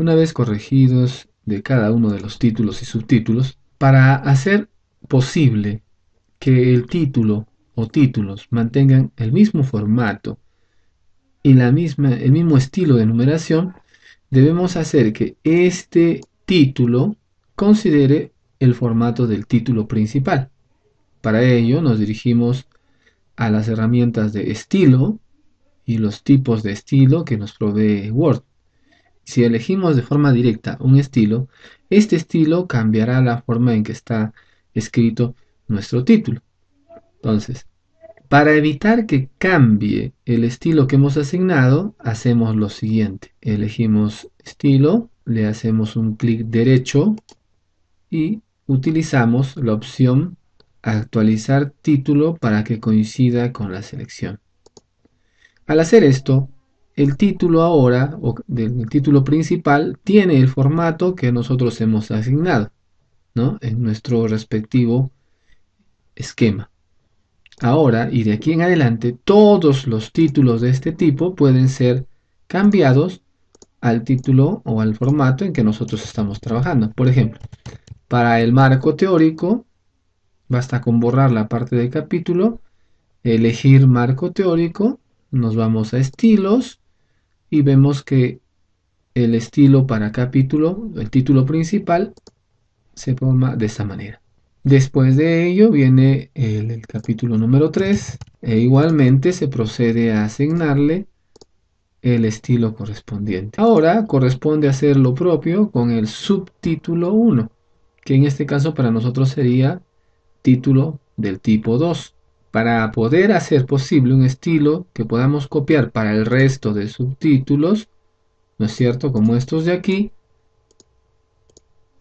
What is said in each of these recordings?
Una vez corregidos de cada uno de los títulos y subtítulos, para hacer posible que el título o títulos mantengan el mismo formato y la misma, el mismo estilo de numeración, debemos hacer que este título considere el formato del título principal. Para ello nos dirigimos a las herramientas de estilo y los tipos de estilo que nos provee Word. Si elegimos de forma directa un estilo, este estilo cambiará la forma en que está escrito nuestro título. Entonces, para evitar que cambie el estilo que hemos asignado, hacemos lo siguiente. Elegimos estilo, le hacemos un clic derecho y utilizamos la opción actualizar título para que coincida con la selección. Al hacer esto, el título ahora, o del título principal, tiene el formato que nosotros hemos asignado ¿no? en nuestro respectivo esquema. Ahora y de aquí en adelante, todos los títulos de este tipo pueden ser cambiados al título o al formato en que nosotros estamos trabajando. Por ejemplo, para el marco teórico, basta con borrar la parte del capítulo, elegir marco teórico, nos vamos a estilos y vemos que el estilo para capítulo, el título principal, se forma de esta manera. Después de ello viene el, capítulo número 3 e igualmente se procede a asignarle el estilo correspondiente. Ahora corresponde hacer lo propio con el subtítulo 1, que en este caso para nosotros sería título del tipo 2. Para poder hacer posible un estilo que podamos copiar para el resto de subtítulos, ¿no es cierto? Como estos de aquí,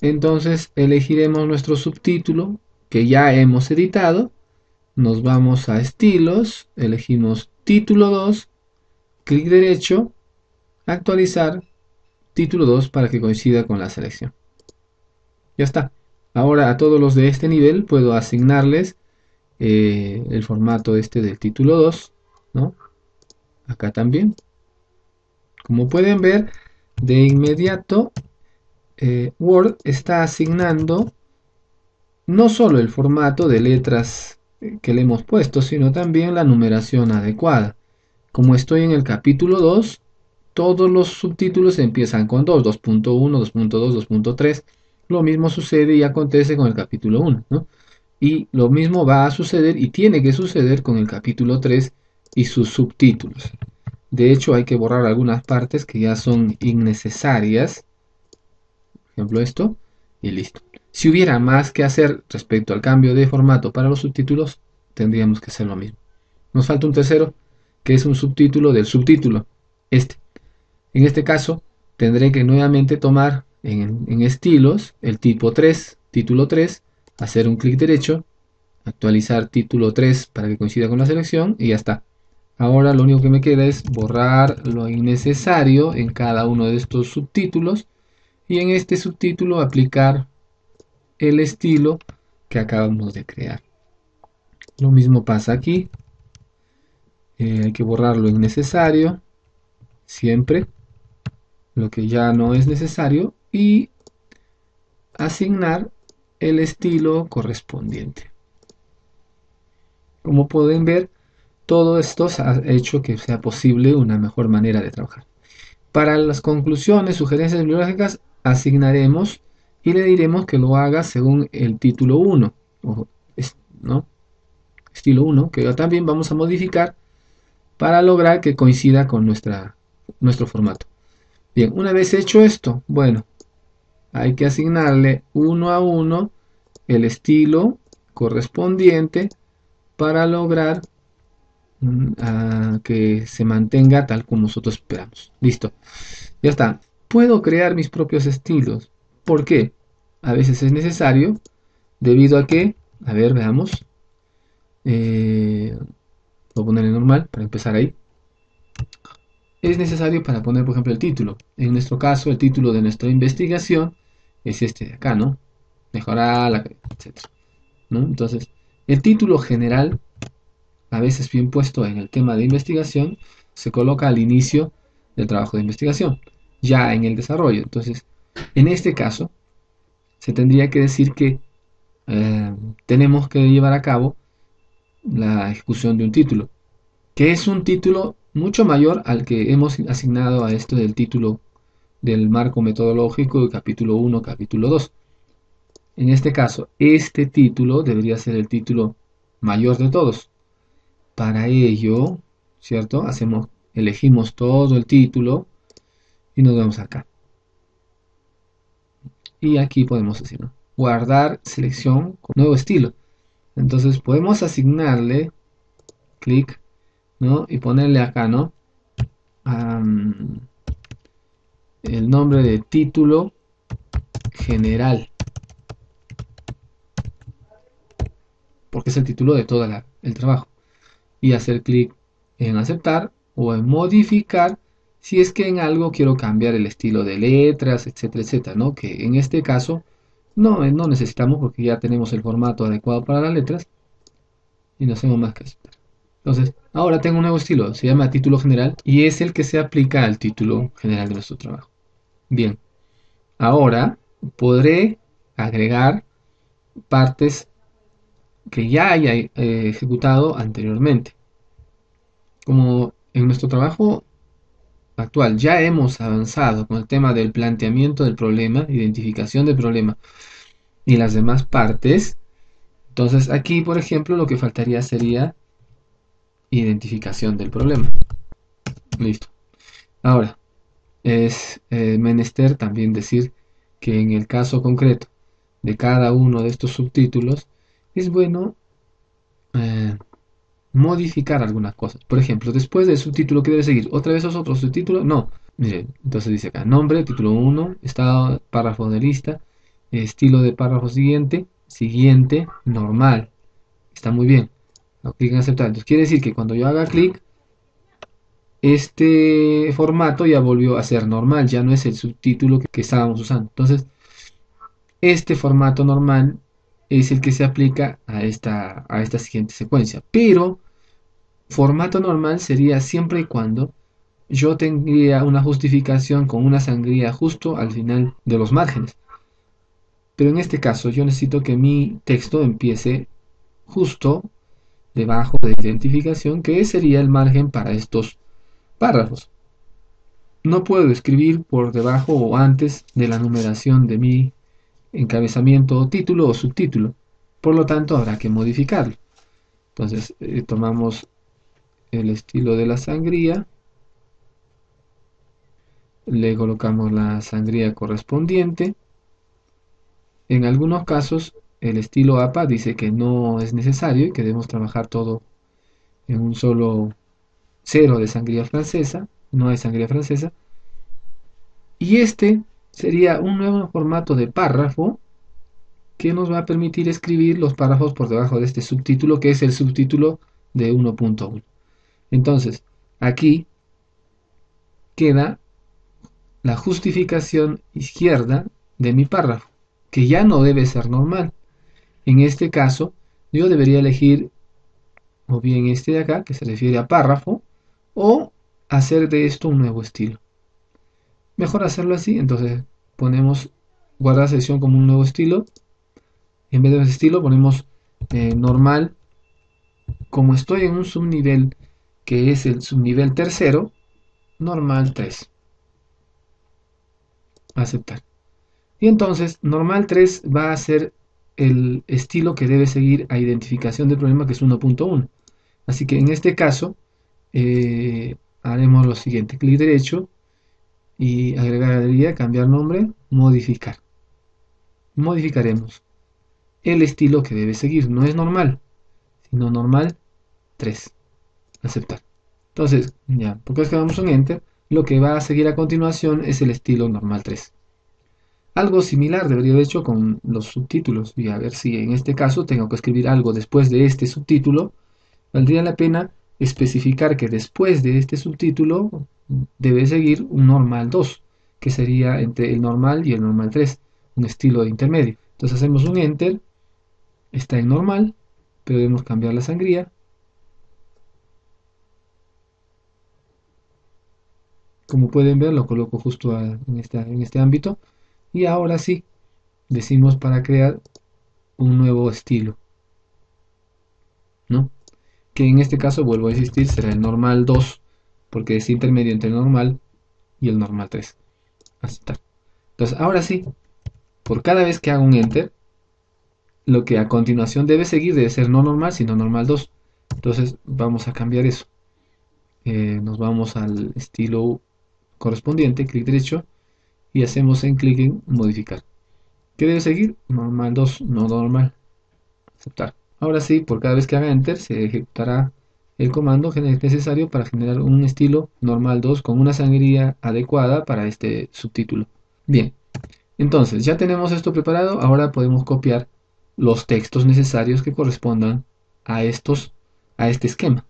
entonces elegiremos nuestro subtítulo que ya hemos editado. Nos vamos a estilos, elegimos título 2, clic derecho, actualizar título 2 para que coincida con la selección. Ya está. Ahora a todos los de este nivel puedo asignarles eh, el formato este del título 2. ¿no? Acá también. Como pueden ver, de inmediato eh, Word está asignando no solo el formato de letras que le hemos puesto, sino también la numeración adecuada. Como estoy en el capítulo 2, todos los subtítulos empiezan con 2, 2.1, 2.2, 2.3. Lo mismo sucede y acontece con el capítulo 1. Y lo mismo va a suceder y tiene que suceder con el capítulo 3 y sus subtítulos. De hecho, hay que borrar algunas partes que ya son innecesarias ejemplo esto, y listo. Si hubiera más que hacer respecto al cambio de formato para los subtítulos, tendríamos que hacer lo mismo. Nos falta un tercero, que es un subtítulo del subtítulo, este. En este caso, tendré que nuevamente tomar en, en estilos el tipo 3, título 3, hacer un clic derecho, actualizar título 3 para que coincida con la selección y ya está. Ahora lo único que me queda es borrar lo innecesario en cada uno de estos subtítulos y en este subtítulo aplicar el estilo que acabamos de crear. Lo mismo pasa aquí. Eh, hay que borrar lo innecesario, siempre, lo que ya no es necesario, y asignar el estilo correspondiente. Como pueden ver, todo esto ha hecho que sea posible una mejor manera de trabajar. Para las conclusiones, sugerencias bibliográficas, asignaremos y le diremos que lo haga según el título 1, ¿no? estilo 1, que también vamos a modificar para lograr que coincida con nuestro formato. Bien, una vez hecho esto, bueno, hay que asignarle uno a uno el estilo correspondiente para lograr mm, que se mantenga tal como nosotros esperamos. Listo. Ya está puedo crear mis propios estilos. ¿Por qué? A veces es necesario, debido a que, a ver, veamos. Eh, voy a poner en normal para empezar ahí. Es necesario para poner, por ejemplo, el título. En nuestro caso, el título de nuestra investigación es este de acá, ¿no? Mejorar la... etc. ¿no? Entonces, el título general, a veces bien puesto en el tema de investigación, se coloca al inicio del trabajo de investigación. ya en el desarrollo. Entonces, en este caso, se tendría que decir que eh, tenemos que llevar a cabo la ejecución de un título, que es un título mucho mayor al que hemos asignado a esto del título del marco metodológico de capítulo 1, capítulo 2. En este caso, este título debería ser el título mayor de todos. Para ello, ¿cierto? Hacemos, elegimos todo el título y nos vamos acá. Y aquí podemos decir, Guardar selección con nuevo estilo. Entonces podemos asignarle clic, ¿no? Y ponerle acá, ¿no? El nombre de título general. Porque es el título de todo el trabajo. Y hacer clic en aceptar o en modificar si es que en algo quiero cambiar el estilo de letras, etcétera, etcétera, ¿no? Que en este caso no, no necesitamos porque ya tenemos el formato adecuado para las letras y no hacemos más que aceptar. Entonces, ahora tengo un nuevo estilo, se llama título general y es el que se aplica al título general de nuestro trabajo. Bien, ahora podré agregar partes que ya haya eh, ejecutado anteriormente. Como en nuestro trabajo actual ya hemos avanzado con el tema del planteamiento del problema, identificación del problema y las demás partes, entonces aquí, por ejemplo, lo que faltaría sería identificación del problema. Listo. Ahora, es eh, menester también decir que en el caso concreto de cada uno de estos subtítulos, es bueno eh, modificar algunas cosas. Por ejemplo, después del subtítulo que debe seguir, otra vez es otro subtítulo, no. Miren, entonces dice acá, nombre, título 1, estado, párrafo de lista, estilo de párrafo siguiente, siguiente, normal. Está muy bien. clic en aceptar. Entonces quiere decir que cuando yo haga clic, este formato ya volvió a ser normal, ya no es el subtítulo que, estábamos usando. Entonces, este formato normal es el que se aplica a esta, a esta siguiente secuencia. Pero formato normal sería siempre y cuando yo tendría una justificación con una sangría justo al final de los márgenes. Pero en este caso yo necesito que mi texto empiece justo debajo de identificación, que sería el margen para estos párrafos. No puedo escribir por debajo o antes de la numeración de mi encabezamiento, título o subtítulo. Por lo tanto, habrá que modificarlo. Entonces, eh, tomamos el estilo de la sangría, le colocamos la sangría correspondiente. En algunos casos, el estilo APA dice que no es necesario y que debemos trabajar todo en un solo cero de sangría francesa, no hay sangría francesa. Y este sería un nuevo formato de párrafo que nos va a permitir escribir los párrafos por debajo de este subtítulo que es el subtítulo de 1.1. Entonces, aquí queda la justificación izquierda de mi párrafo, que ya no debe ser normal. En este caso, yo debería elegir o bien este de acá, que se refiere a párrafo, o hacer de esto un nuevo estilo. Mejor hacerlo así, entonces ponemos guardar sección como un nuevo estilo. En vez de ese estilo ponemos eh, normal. Como estoy en un subnivel que es el subnivel tercero, normal 3. Aceptar. Y entonces normal 3 va a ser el estilo que debe seguir a identificación del problema que es 1.1. Así que en este caso eh, haremos lo siguiente. Clic derecho, y agregaría cambiar nombre, modificar. Modificaremos el estilo que debe seguir. No es normal, sino normal 3. Aceptar. Entonces, ya, porque es que damos un enter, lo que va a seguir a continuación es el estilo normal 3. Algo similar debería haber hecho con los subtítulos. Y a ver si en este caso tengo que escribir algo después de este subtítulo. Valdría la pena especificar que después de este subtítulo debe seguir un normal 2, que sería entre el normal y el normal 3, un estilo de intermedio. Entonces hacemos un enter, está en normal, pero debemos cambiar la sangría. como pueden ver lo coloco justo en, en este ámbito y ahora sí decimos para crear un nuevo estilo. Que en este caso vuelvo a insistir será el normal 2 porque es intermedio entre el normal y el normal 3 aceptar entonces ahora sí por cada vez que hago un enter lo que a continuación debe seguir debe ser no normal sino normal 2 entonces vamos a cambiar eso. Eh, nos vamos al estilo correspondiente clic derecho y hacemos en clic en modificar. ¿qué debe seguir? normal 2 no normal. Aceptar ahora sí por cada vez que haga enter se ejecutará el comando necesario para generar un estilo normal 2 con una sangría adecuada para este subtítulo. Bien entonces ya tenemos esto preparado. Ahora podemos copiar los textos necesarios que correspondan a estos a este esquema